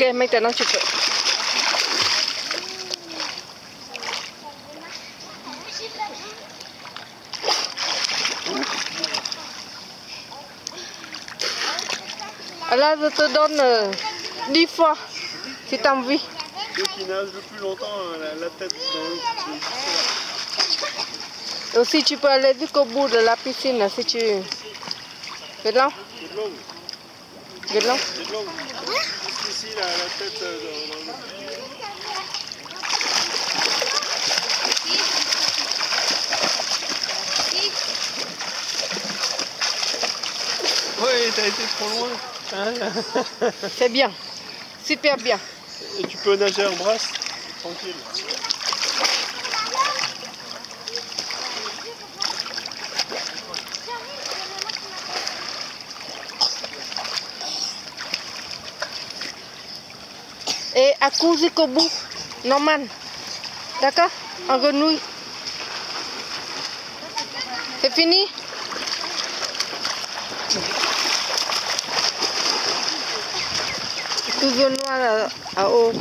Ok, maintenant tu peux. Là, je te donne euh, 10 fois si tu as envie. Ceux qui nagent le plus longtemps, euh, la, tête dans Et aussi, tu peux aller jusqu'au bout de la piscine si tu. C'est là c'est de là ici, la, tête dans, dans l'eau. Oui, t'as été trop loin. Hein C'est bien. Super bien. Et tu peux nager en brasse, tranquille. Et à bout. Normal. D'accord En grenouille. C'est fini Toujours noir à, haut.